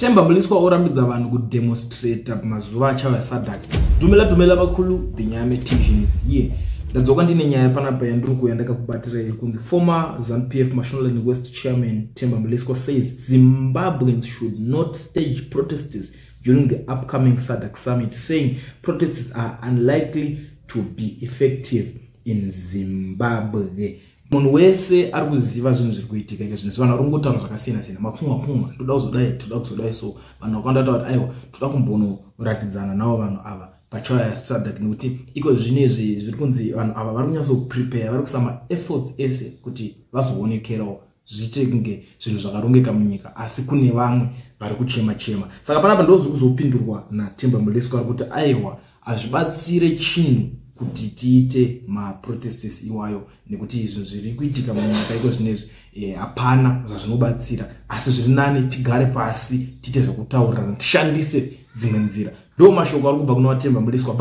temba muliswa orambidza vanhu kudemonstrata pamazuva achawo esadak dhumela dhumela vakulu the nyaya metvision is here ndadzoka ndine nyaya panapa yandiri kuya ndakakubatira iri kunzi former zanup f mashonaland west chairman temba muliswa says zimbabweans should not stage protests during the upcoming sadak summit saying protests are unlikely to be effective in zimbabwe munhu wese ari kuziva zvinhu zviri kuitika ika zvino vanhu vari kungotaura zvakasiyana siyana makunga kunga toda kuzodai toda kuzodai. So vanhu vakawanda taura kuti aiwa toda kumbonoratidzana navo vanhu ava pachauya yastradak nekuti iko zvinezvi zviri kunzi vanhu ava vari kunyatsoprepare vari kuisa maefforts ese kuti vazoonekerawo zviite kunge zvinhu zvakarongeka munyika asi kune vamwe vari kuchema chema saka panapa ndozviri kuzopindurwa natemba muleswa ari kuti aiwa hazvibatsire chinhu kuti tiite maprotestes iwayo nekuti izvo zviri kuitika munyika iko zvinezvi e, hapana zvazvinobatsira. Asi zviri nani tigare pasi tiite zvekutaurirana tishandise dzimwe nzira. Ndo mashoko ari kubva kunovatemba muliswa